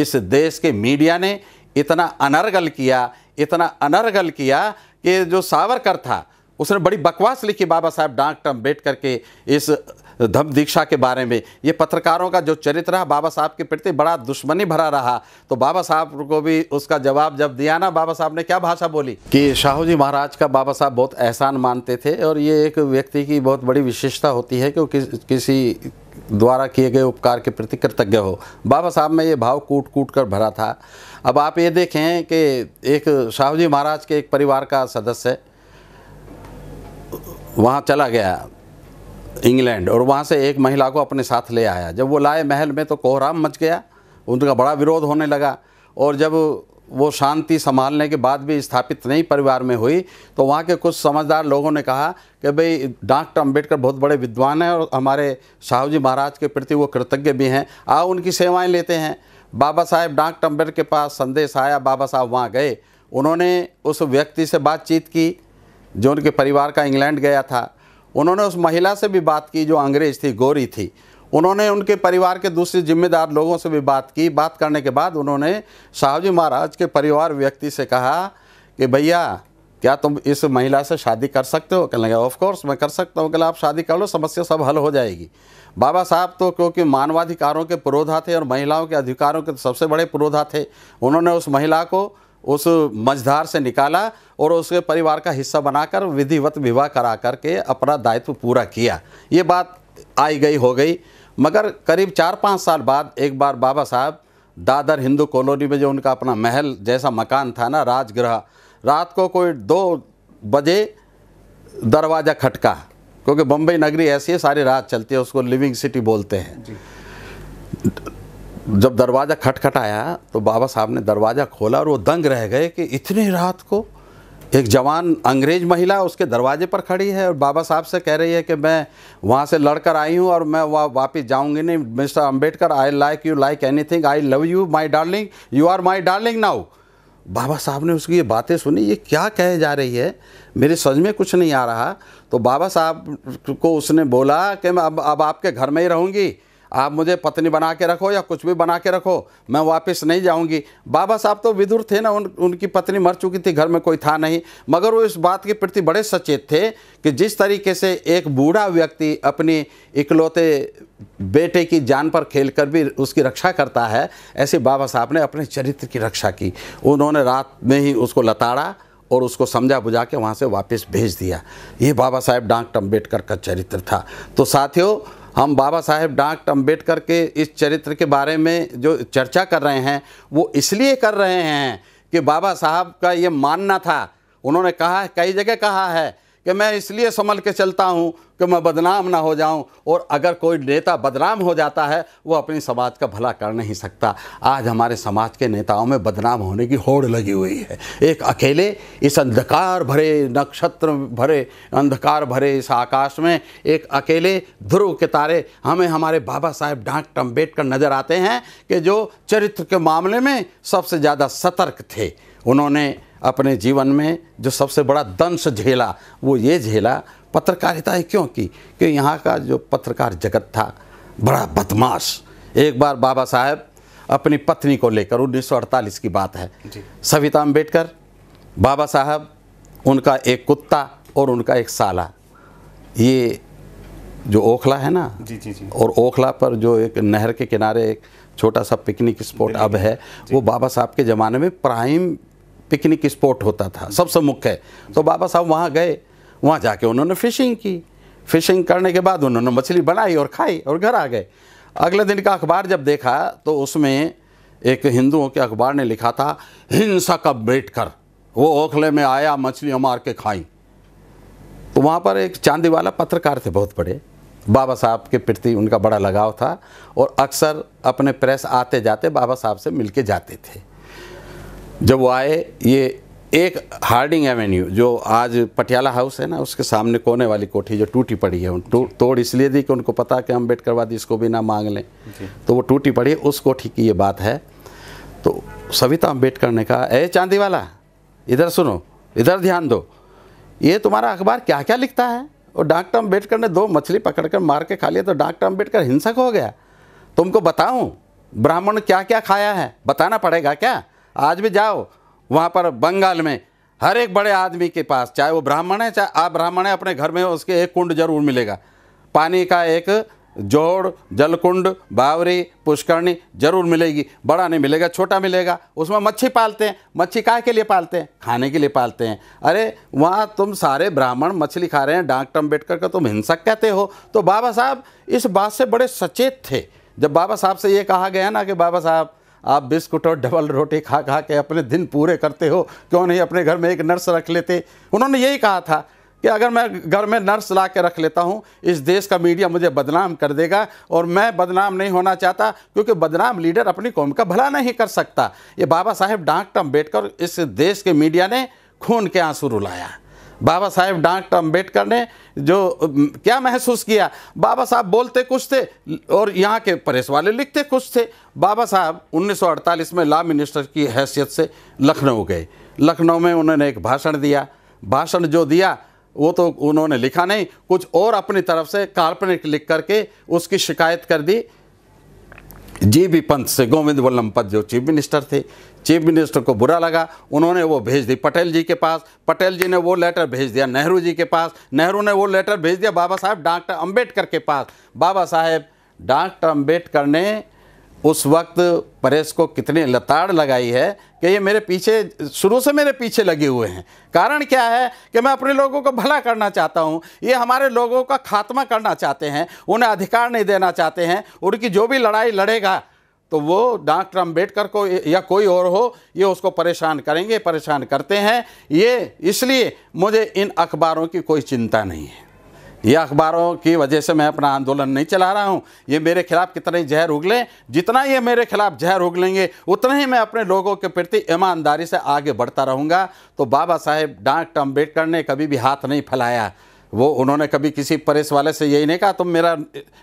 इस देश के मीडिया ने इतना अनर्गल किया, इतना अनर्गल किया कि जो सावरकर था, उसने बड़ी बकवास लिखी बाबा साहब डॉक्टर अंबेडकर के इस धम्म दीक्षा के बारे में। ये पत्रकारों का जो चरित्र रहा बाबा साहब के प्रति बड़ा दुश्मनी भरा रहा। तो बाबा साहब को भी उसका जवाब जब दिया ना बाबा साहब ने क्या भाषा बोली? कि शाहू जी महाराज का बाबा साहब बहुत एहसान मानते थे और ये एक व्यक्ति की बहुत बड़ी विशेषता होती है कि वो किस, किसी द्वारा किए गए उपकार के प्रति कृतज्ञ हो। बाबा साहब में ये भाव कूट कूट कर भरा था। अब आप ये देखें कि एक शाहू जी महाराज के एक परिवार का सदस्य वहाँ चला गया। इंग्लैंड और वहाँ से एक महिला को अपने साथ ले आया। जब वो लाए महल में तो कोहराम मच गया, उनका बड़ा विरोध होने लगा और जब वो शांति संभालने के बाद भी स्थापित नहीं परिवार में हुई तो वहाँ के कुछ समझदार लोगों ने कहा कि भाई डॉक्टर अंबेडकर बहुत बड़े विद्वान हैं और हमारे साहू जी महाराज के प्रति वो कृतज्ञ भी हैं। आओ उनकी सेवाएँ लेते हैं। बाबा साहेब डॉक्टर अंबेडकर के पास संदेश आया, बाबा साहब वहाँ गए। उन्होंने उस व्यक्ति से बातचीत की जो उनके परिवार का इंग्लैंड गया था। उन्होंने उस महिला से भी बात की जो अंग्रेज़ थी, गोरी थी। उन्होंने उनके परिवार के दूसरे जिम्मेदार लोगों से भी बात की। बात करने के बाद उन्होंने साहू महाराज के परिवार व्यक्ति से कहा कि, भैया, क्या तुम इस महिला से शादी कर सकते हो? कहने लगे ऑफ़ कोर्स मैं कर सकता हूँ। कहला आप शादी कर लो, समस्या सब हल हो जाएगी। बाबा साहब तो क्योंकि मानवाधिकारों के पुरोधा थे और महिलाओं के अधिकारों के तो सबसे बड़े पुरोधा थे, उन्होंने उस महिला को उस मझधार से निकाला और उसके परिवार का हिस्सा बनाकर विधिवत विवाह करा करके अपना दायित्व पूरा किया। ये बात आई गई, हो गई। मगर करीब चार पाँच साल बाद एक बार बाबा साहब दादर हिंदू कॉलोनी में जो उनका अपना महल जैसा मकान था ना, राजगृह, रात को कोई दो बजे दरवाज़ा खटका, क्योंकि बम्बई नगरी ऐसी है, सारी रात चलती है, उसको लिविंग सिटी बोलते हैं। जब दरवाज़ा खटखटाया तो बाबा साहब ने दरवाज़ा खोला और वो दंग रह गए कि इतनी रात को एक जवान अंग्रेज़ महिला उसके दरवाजे पर खड़ी है और बाबा साहब से कह रही है कि मैं वहाँ से लड़कर आई हूँ और मैं वहाँ वापस जाऊँगी नहीं। Mister Ambedkar I like you like anything I love you my darling you are my darling now Baba Saheb ने उसकी ये बातें सुनी, ये क्या कहे जा रही है? मेरे समझ में कुछ नहीं आ रहा। तो बाबा साहब को उसने बोला कि मैं अब अब आपके घर में ही रहूँगी। आप मुझे पत्नी बना के रखो या कुछ भी बना के रखो, मैं वापस नहीं जाऊँगी। बाबा साहब तो विदुर थे ना, उन, उनकी पत्नी मर चुकी थी, घर में कोई था नहीं। मगर वो इस बात के प्रति बड़े सचेत थे कि जिस तरीके से एक बूढ़ा व्यक्ति अपनी इकलौते बेटे की जान पर खेल कर भी उसकी रक्षा करता है, ऐसे बाबा साहब ने अपने चरित्र की रक्षा की। उन्होंने रात में ही उसको लताड़ा और उसको समझा बुझा के वहाँ से वापस भेज दिया। ये बाबा साहेब डॉक्टर अंबेडकर का चरित्र था। तो साथियों हम बाबा साहेब डॉक्टर अंबेडकर के इस चरित्र के बारे में जो चर्चा कर रहे हैं, वो इसलिए कर रहे हैं कि बाबा साहब का ये मानना था। उन्होंने कहा, कई जगह कहा है कि मैं इसलिए संभल के चलता हूँ कि मैं बदनाम ना हो जाऊँ और अगर कोई नेता बदनाम हो जाता है, वो अपनी समाज का भला कर नहीं सकता। आज हमारे समाज के नेताओं में बदनाम होने की होड़ लगी हुई है। एक अकेले इस अंधकार भरे नक्षत्र भरे, अंधकार भरे इस आकाश में एक अकेले ध्रुव के तारे हमें हमारे बाबा साहेब डॉक्टर अंबेडकर नज़र आते हैं कि जो चरित्र के मामले में सबसे ज़्यादा सतर्क थे। उन्होंने अपने जीवन में जो सबसे बड़ा दंश झेला वो ये झेला पत्रकारिता क्यों की? कि यहाँ का जो पत्रकार जगत था बड़ा बदमाश। एक बार बाबा साहब अपनी पत्नी को लेकर 1948 की बात है सविता अंबेडकर बाबा साहब उनका एक कुत्ता और उनका एक साला। ये जो ओखला है ना जी जी जी। और ओखला पर जो एक नहर के किनारे एक छोटा सा पिकनिक स्पॉट अब है वो बाबा साहब के ज़माने में प्राइम पिकनिक स्पॉट होता था सबसे मुख्य है। तो बाबा साहब वहाँ गए, वहाँ जाके उन्होंने फिशिंग की। फिशिंग करने के बाद उन्होंने मछली बनाई और खाई और घर आ गए। अगले दिन का अखबार जब देखा तो उसमें एक हिंदुओं के अखबार ने लिखा था हिंसा का बैठ कर वो ओखले में आया, मछलियाँ मार के खाई। तो वहाँ पर एक चांदी वाला पत्रकार थे, बहुत बड़े। बाबा साहब के प्रति उनका बड़ा लगाव था और अक्सर अपने प्रेस आते जाते बाबा साहब से मिलके जाते थे। जब वो आए ये एक हार्डिंग एवेन्यू जो आज पटियाला हाउस है ना उसके सामने कोने वाली कोठी जो टूटी पड़ी है उन तोड़ इसलिए दी कि उनको पता कि अम्बेडकरवादी इसको भी ना मांग लें। तो वो टूटी पड़ी है उस कोठी की ये बात है। तो सविता अंबेडकर ने कहा ए चांदी वाला इधर सुनो इधर ध्यान दो। ये तुम्हारा अखबार क्या क्या लिखता है? और डॉक्टर अंबेडकर ने दो मछली पकड़कर मार के खा लिया तो डॉक्टर अंबेडकर हिंसक हो गया। तुमको बताऊँ ब्राह्मण क्या क्या खाया है? बताना पड़ेगा क्या? आज भी जाओ, वहाँ पर बंगाल में हर एक बड़े आदमी के पास, चाहे वो ब्राह्मण है, चाहे आप ब्राह्मण है, अपने घर में उसके एक कुंड ज़रूर मिलेगा। पानी का एक जोड़, जलकुंड, बावरी, पुष्करणी ज़रूर मिलेगी। बड़ा नहीं मिलेगा, छोटा मिलेगा। उसमें मच्छी पालते हैं। मच्छी काय के लिए पालते हैं? खाने के लिए पालते हैं। अरे, वहाँ तुम सारे ब्राह्मण मछली खा रहे हैं डॉक्टर अंबेडकर का तुम हिंसक कहते हो। तो बाबा साहब, इस बात से बड़े सचेत थे। जब बाबा साहब से ये कहा गया ना कि बाबा साहब आप बिस्कुट और डबल रोटी खा खा के अपने दिन पूरे करते हो, क्यों नहीं अपने घर में एक नर्स रख लेते? उन्होंने यही कहा था कि अगर मैं घर में नर्स ला के रख लेता हूँ, इस देश का मीडिया मुझे बदनाम कर देगा और मैं बदनाम नहीं होना चाहता, क्योंकि बदनाम लीडर अपनी कौम का भला नहीं कर सकता। ये बाबा साहेब डॉक्टर अंबेडकर इस देश के मीडिया ने खून के आँसू रुलाया। बाबा साहेब डॉक्टर अंबेडकर ने जो क्या महसूस किया? बाबा साहब बोलते कुछ थे और यहाँ के प्रेस वाले लिखते कुछ थे। बाबा साहब 1948 में लॉ मिनिस्टर की हैसियत से लखनऊ गए। लखनऊ में उन्होंने एक भाषण दिया। भाषण जो दिया, वो तो उन्होंने लिखा नहीं, कुछ और अपनी तरफ़ से काल्पनिक लिख करके उसकी शिकायत कर दी। जी बी पंत से गोविंद वल्लभ पंत जो चीफ मिनिस्टर थे चीफ मिनिस्टर को बुरा लगा, उन्होंने वो भेज दी पटेल जी के पास। पटेल जी ने वो लेटर भेज दिया नेहरू जी के पास। नेहरू ने वो लेटर भेज दिया बाबा साहेब डॉक्टर अंबेडकर के पास। बाबा साहेब, डॉक्टर अंबेडकर ने उस वक्त प्रेस को कितनी लताड़ लगाई है कि ये मेरे पीछे, शुरू से मेरे पीछे लगे हुए हैं। कारण क्या है कि मैं अपने लोगों को भला करना चाहता हूँ। ये हमारे लोगों का खात्मा करना चाहते हैं, उन्हें अधिकार नहीं देना चाहते हैं। उनकी जो भी लड़ाई लड़ेगा तो वो डॉक्टर अंबेडकर को या कोई और हो, ये उसको परेशान करेंगे, परेशान करते हैं। ये इसलिए मुझे इन अखबारों की कोई चिंता नहीं है। ये अखबारों की वजह से मैं अपना आंदोलन नहीं चला रहा हूँ। ये मेरे खिलाफ कितने जहर उगलें, जितना ये मेरे खिलाफ जहर उगलेंगे, उतना ही मैं अपने लोगों के प्रति ईमानदारी से आगे बढ़ता रहूँगा। तो बाबा साहेब डॉक्टर अंबेडकर ने कभी भी हाथ नहीं फैलाया। वो उन्होंने कभी किसी प्रेस वाले से यही नहीं कहा, तुम मेरा,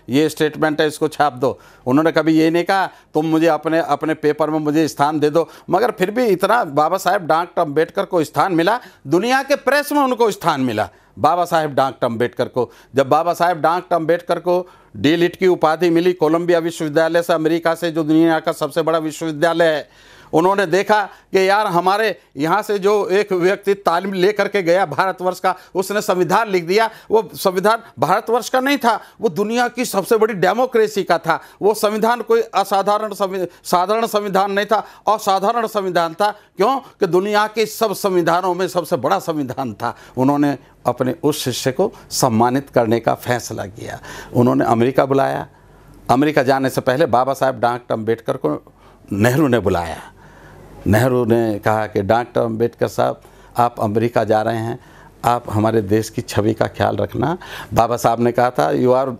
ये स्टेटमेंट है, इसको छाप दो। उन्होंने कभी ये नहीं कहा, तुम मुझे अपने अपने पेपर में मुझे स्थान दे दो। मगर फिर भी इतना बाबा साहेब डॉक्टर अंबेडकर को स्थान मिला, दुनिया के प्रेस में उनको स्थान मिला, बाबा साहेब डॉक्टर अंबेडकर को। जब बाबा साहेब डॉक्टर अंबेडकर को डी लिट की उपाधि मिली, कोलंबिया विश्वविद्यालय से, अमेरिका से, जो दुनिया का सबसे बड़ा विश्वविद्यालय है उन्होंने देखा कि यार हमारे यहाँ से जो एक व्यक्ति तालीम लेकर के गया भारतवर्ष का, उसने संविधान लिख दिया। वो संविधान भारतवर्ष का नहीं था, वो दुनिया की सबसे बड़ी डेमोक्रेसी का था। वो संविधान कोई असाधारण साधारण संविधान नहीं था, असाधारण संविधान था। क्यों? कि दुनिया के सब संविधानों में सबसे बड़ा संविधान था। उन्होंने अपने उस शिष्य को सम्मानित करने का फैसला किया। उन्होंने अमेरिका बुलाया। अमेरिका जाने से पहले बाबा साहेब डॉक्टर अंबेडकर को नेहरू ने बुलाया। नेहरू ने कहा कि डॉक्टर अंबेडकर साहब, आप अमेरिका जा रहे हैं, आप हमारे देश की छवि का ख्याल रखना। बाबा साहब ने कहा था you are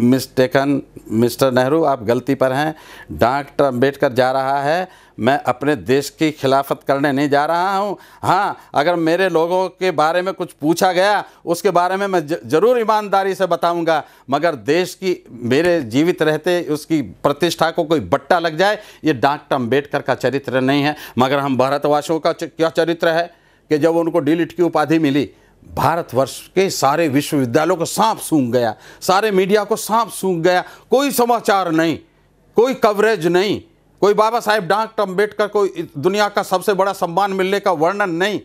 mistaken mister Nehru, आप गलती पर हैं। डॉक्टर अंबेडकर जा रहा है मैं अपने देश की खिलाफत करने नहीं जा रहा हूँ। हाँ अगर मेरे लोगों के बारे में कुछ पूछा गया, उसके बारे में मैं ज़रूर ईमानदारी से बताऊँगा। मगर देश की, मेरे जीवित रहते, उसकी प्रतिष्ठा को कोई बट्टा लग जाए, ये डॉक्टर अंबेडकर का चरित्र नहीं है। मगर हम भारतवासियों का क्या चरित्र है कि जब उनको डिलीट की उपाधि मिली, भारतवर्ष के सारे विश्वविद्यालयों को सांप सूंघ गया, सारे मीडिया को सांप सूंघ गया, कोई समाचार नहीं, कोई कवरेज नहीं। कोई बाबा साहेब डॉक्टर अंबेडकर को दुनिया का सबसे बड़ा सम्मान मिलने का वर्णन नहीं।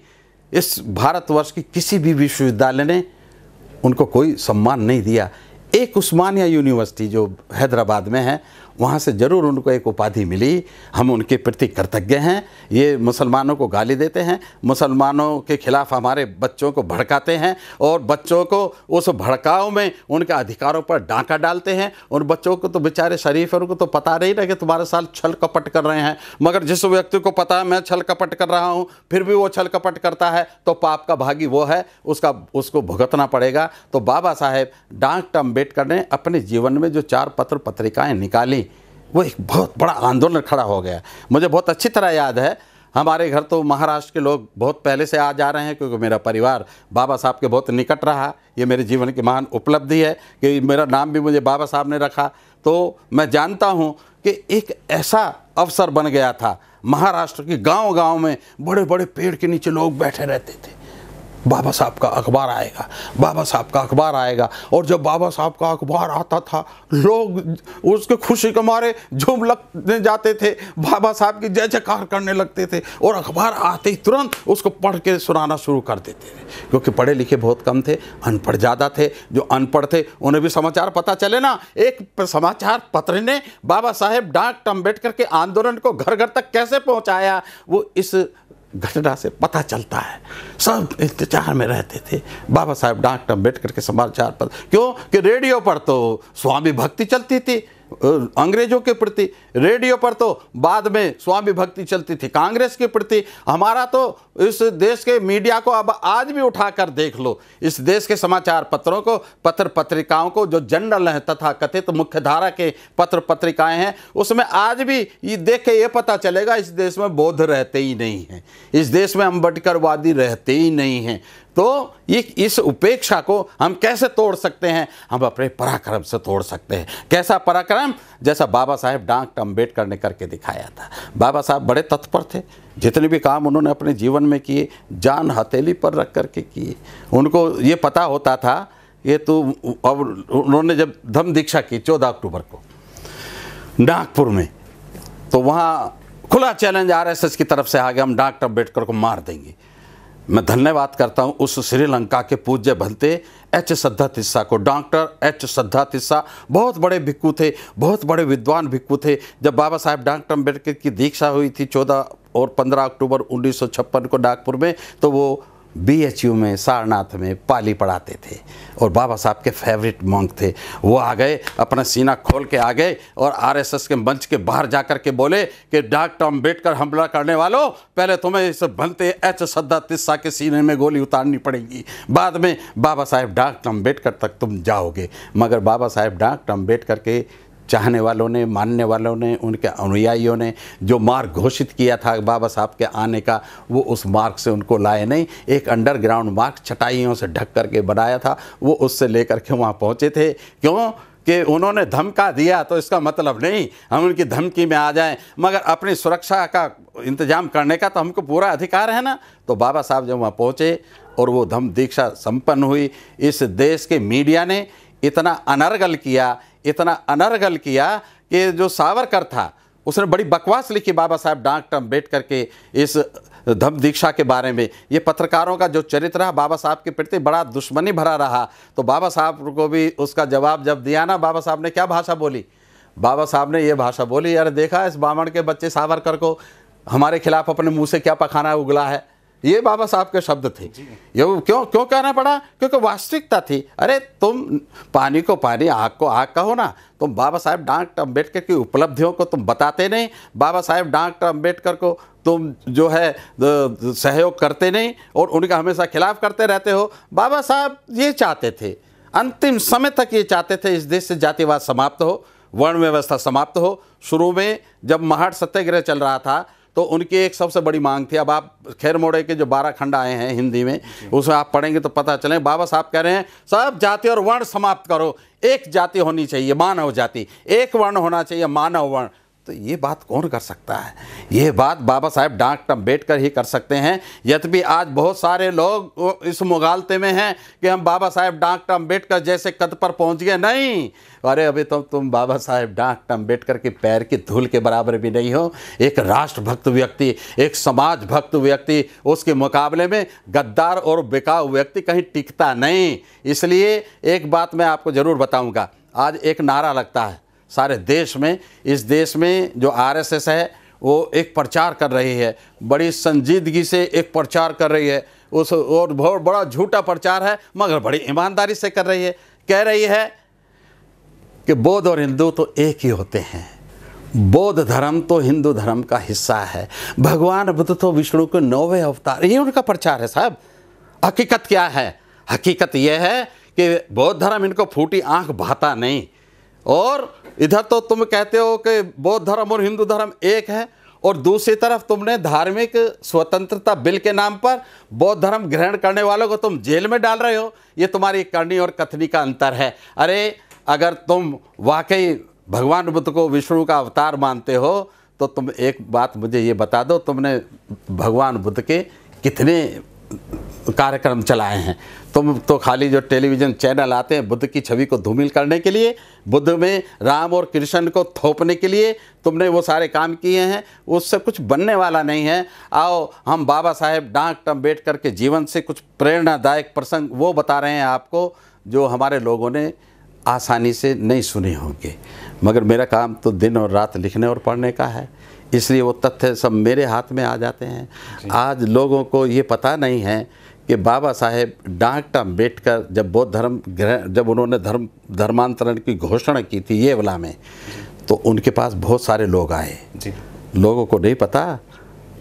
इस भारतवर्ष की किसी भी विश्वविद्यालय ने उनको कोई सम्मान नहीं दिया। एक उस्मानिया यूनिवर्सिटी जो हैदराबाद में है वहाँ से ज़रूर उनको एक उपाधि मिली। हम उनके प्रति कृतज्ञ हैं। ये मुसलमानों को गाली देते हैं। मुसलमानों के खिलाफ हमारे बच्चों को भड़काते हैं और बच्चों को उस भड़काव में उनके अधिकारों पर डांका डालते हैं। उन बच्चों को तो बेचारे शरीफ है, उनको तो पता नहीं रहे कि तुम्हारे साथ छल कपट कर रहे हैं। मगर जिस व्यक्ति को पता है, मैं छल कपट कर रहा हूँ, फिर भी वो छल कपट करता है तो पाप का भागी वो है। उसका, उसको भुगतना पड़ेगा। तो बाबा साहेब डॉक्टर अंबेडकर ने अपने जीवन में जो चार पत्र पत्रिकाएँ निकाली वो एक बहुत बड़ा आंदोलन खड़ा हो गया। मुझे बहुत अच्छी तरह याद है। हमारे घर तो महाराष्ट्र के लोग बहुत पहले से आ जा रहे हैं क्योंकि मेरा परिवार बाबा साहब के बहुत निकट रहा। ये मेरे जीवन की महान उपलब्धि है कि मेरा नाम भी मुझे बाबा साहब ने रखा। तो मैं जानता हूँ कि एक ऐसा अवसर बन गया था। महाराष्ट्र के गाँव गाँव में बड़े बड़े पेड़ के नीचे लोग बैठे रहते थे। बाबा साहब का अखबार आएगा, बाबा साहब का अखबार आएगा। और जब बाबा साहब का अखबार आता था, लोग उसके खुशी के मारे झूम लगने जाते थे, बाबा साहब की जय जयकार करने लगते थे और अखबार आते ही तुरंत उसको पढ़ के सुनाना शुरू कर देते थे। क्योंकि पढ़े लिखे बहुत कम थे, अनपढ़ ज़्यादा थे, जो अनपढ़ थे, उन्हें भी समाचार पता चले ना। एक समाचार पत्र ने बाबा साहेब डॉक्टर अंबेडकर के आंदोलन को घर घर तक कैसे पहुँचाया? वो इस घटना से पता चलता है। सब इंतज़ार में रहते थे। बाबा साहेब डॉक्टर अंबेडकर के समाचार पर क्यों? कि रेडियो पर तो स्वामी भक्ति चलती थी। अंग्रेज़ों के प्रति, रेडियो पर तो बाद में स्वामी भक्ति चलती थी, कांग्रेस के प्रति। हमारा तो इस देश के मीडिया को अब आज भी उठाकर देख लो। इस देश के समाचार पत्रों को, पत्र पत्रिकाओं को, जो जनरल हैं तथा कथित मुख्य धारा के पत्र पत्रिकाएँ हैं, उसमें आज भी ये देख के ये पता चलेगा, इस देश में बौद्ध रहते ही नहीं हैं। इस देश में अम्बेडकरवादी रहते ही नहीं हैं। तो ये, इस उपेक्षा को हम कैसे तोड़ सकते हैं? हम अपने पराक्रम से तोड़ सकते हैं। कैसा पराक्रम? जैसा बाबा साहेब डॉक्टर अंबेडकर ने करके दिखाया था। बाबा साहब बड़े तत्पर थे। जितने भी काम उन्होंने अपने जीवन में किए, जान हथेली पर रख करके किए। उनको ये पता होता था, ये तो अब उन्होंने जब धम दीक्षा की चौदह अक्टूबर को नागपुर में तो वहाँ खुला चैलेंज आरएसएस की तरफ़ से आ गया हम डॉक्टर अंबेडकर को मार देंगे। मैं धन्यवाद करता हूँ उस श्रीलंका के पूज्य भलते एच सद्धा तिस्सा को। डॉक्टर एच सद्धा तिस्सा बहुत बड़े भिक्खू थे, बहुत बड़े विद्वान भिक्कू थे। जब बाबा साहेब डॉक्टर अंबेडकर की दीक्षा हुई थी चौदह और पंद्रह अक्टूबर उन्नीस सौ छप्पन को नागपुर में तो वो बीएचयू में, सारनाथ में पाली पढ़ाते थे। और बाबा साहब के फेवरेट मॉन्क थे। वो आ गए, अपना सीना खोल के आ गए और आरएसएस के मंच के बाहर जाकर के बोले कि डॉक्टर अंबेडकर हमला करने वालों, पहले तुम्हें इस बनते एच सद्दा तिस्सा के सीने में गोली उतारनी पड़ेगी। बाद में बाबा साहेब डॉक्टर अंबेडकर तक तुम जाओगे। मगर बाबा साहेब डॉक्टर अंबेडकर के चाहने वालों ने, मानने वालों ने, उनके अनुयायियों ने, जो मार्ग घोषित किया था बाबा साहब के आने का, वो उस मार्ग से उनको लाए नहीं। एक अंडरग्राउंड मार्ग चटाइयों से ढक करके बनाया था, वो उससे लेकर के वहाँ पहुँचे थे। क्यों? कि उन्होंने धमका दिया तो इसका मतलब नहीं, हम उनकी धमकी में आ जाएँ, मगर अपनी सुरक्षा का इंतज़ाम करने का तो हमको पूरा अधिकार है ना? तो बाबा साहब जब वहाँ पहुँचे, और वो धम दीक्षा संपन्न हुई, इस देश के मीडिया ने इतना अनर्गल किया इतना अनर्गल किया कि जो सावरकर था, उसने बड़ी बकवास लिखी बाबा साहब डॉक्टर अंबेडकर के इस धम दीक्षा के बारे में। ये पत्रकारों का जो चरित्र रहा, बाबा साहब के प्रति बड़ा दुश्मनी भरा रहा। तो बाबा साहब को भी उसका जवाब जब दिया ना, बाबा साहब ने क्या भाषा बोली? बाबा साहब ने ये भाषा बोली यार देखा, इस बामण के बच्चे सावरकर को हमारे खिलाफ अपने मुँह से क्या पखाना उगला है? ये बाबा साहब के शब्द थे। ये क्यों क्यों कहना पड़ा? क्योंकि वास्तविकता थी। अरे तुम पानी को पानी आग को आग कहो ना। तुम बाबा साहेब डॉक्टर अंबेडकर की उपलब्धियों को तुम बताते नहीं। बाबा साहेब डॉक्टर अंबेडकर को तुम जो है सहयोग करते नहीं और उनका हमेशा खिलाफ करते रहते हो। बाबा साहब ये चाहते थे। अंतिम समय तक ये चाहते थे इस देश से जातिवाद समाप्त हो वर्ण व्यवस्था समाप्त हो। शुरू में जब महाट सत्याग्रह चल रहा था तो उनकी एक सबसे बड़ी मांग थी। अब आप खैर मोड़े के जो बारह खंड आए हैं हिंदी में उसमें आप पढ़ेंगे तो पता चले। बाबा साहब कह रहे हैं सब जाति और वर्ण समाप्त करो। एक जाति होनी चाहिए मानव जाति। एक वर्ण होना चाहिए मानव वर्ण। तो ये बात कौन कर सकता है? ये बात बाबा साहेब डॉक्टर अंबेडकर ही कर सकते हैं। यद्यपि आज बहुत सारे लोग इस मुगालते में हैं कि हम बाबा साहेब डॉक्टर अंबेडकर जैसे कद पर पहुँच गए। नहीं। अरे, अभी तो तुम बाबा साहेब डॉक्टर अंबेडकर के पैर की धूल के बराबर भी नहीं हो। एक राष्ट्रभक्त व्यक्ति, एक समाज भक्त व्यक्ति, उसके मुकाबले में गद्दार और बेकाऊ व्यक्ति कहीं टिकता नहीं। इसलिए एक बात मैं आपको ज़रूर बताऊँगा। आज एक नारा लगता है। सारे देश में, इस देश में जो आरएसएस है, वो एक प्रचार कर रही है। बड़ी संजीदगी से एक प्रचार कर रही है। उस और बहुत बड़ा झूठा प्रचार है, मगर बड़ी ईमानदारी से कर रही है। कह रही है कि बौद्ध और हिंदू तो एक ही होते हैं। बौद्ध धर्म तो हिंदू धर्म का हिस्सा है। भगवान बुद्ध तो विष्णु के नौवे अवतार। ये उनका प्रचार है साहब। हकीकत क्या है? हकीकत यह है कि बौद्ध धर्म इनको फूटी आँख भाता नहीं। और इधर तो तुम कहते हो कि बौद्ध धर्म और हिंदू धर्म एक है, और दूसरी तरफ़ तुमने धार्मिक स्वतंत्रता बिल के नाम पर बौद्ध धर्म ग्रहण करने वालों को तुम जेल में डाल रहे हो। ये तुम्हारी करनी और कथनी का अंतर है। अरे, अगर तुम वाकई भगवान बुद्ध को विष्णु का अवतार मानते हो तो तुम एक बात मुझे ये बता दो, तुमने भगवान बुद्ध के कितने कार्यक्रम चलाए हैं। तुम तो खाली जो टेलीविज़न चैनल आते हैं, बुद्ध की छवि को धूमिल करने के लिए, बुद्ध में राम और कृष्ण को थोपने के लिए तुमने वो सारे काम किए हैं, उससे कुछ बनने वाला नहीं है। आओ, हम बाबा साहेब डाक अंबेडकर के जीवन से कुछ प्रेरणादायक प्रसंग वो बता रहे हैं आपको, जो हमारे लोगों ने आसानी से नहीं सुने होंगे। मगर मेरा काम तो दिन और रात लिखने और पढ़ने का है। इसलिए वो तथ्य सब मेरे हाथ में आ जाते हैं। आज लोगों को ये पता नहीं है कि बाबा साहेब डॉक्टर अंबेडकर जब बौद्ध धर्म जब उन्होंने धर्म धर्मांतरण की घोषणा की थी ये वाला में तो उनके पास बहुत सारे लोग आए। जी। लोगों को नहीं पता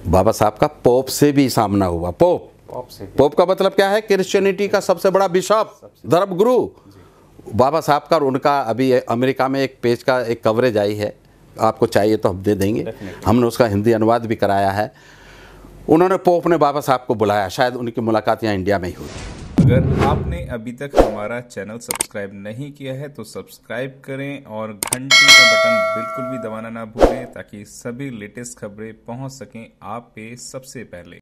बाबा साहब का पोप से भी सामना हुआ। पोप। पोप से पोप का मतलब क्या है? क्रिश्चियनिटी का सबसे बड़ा बिशप धर्मगुरु। बाबा साहब का उनका अभी अमेरिका में एक पेज का एक कवरेज आई है। आपको चाहिए तो हम दे देंगे। हमने उसका हिंदी अनुवाद भी कराया है। उन्होंने पोप ने बाबा साहब को बुलाया शायद उनकी मुलाकात यहाँ इंडिया में ही हुई। अगर आपने अभी तक हमारा चैनल सब्सक्राइब नहीं किया है तो सब्सक्राइब करें और घंटी का बटन बिल्कुल भी दबाना ना भूलें ताकि सभी लेटेस्ट खबरें पहुँच सकें आप पे सबसे पहले।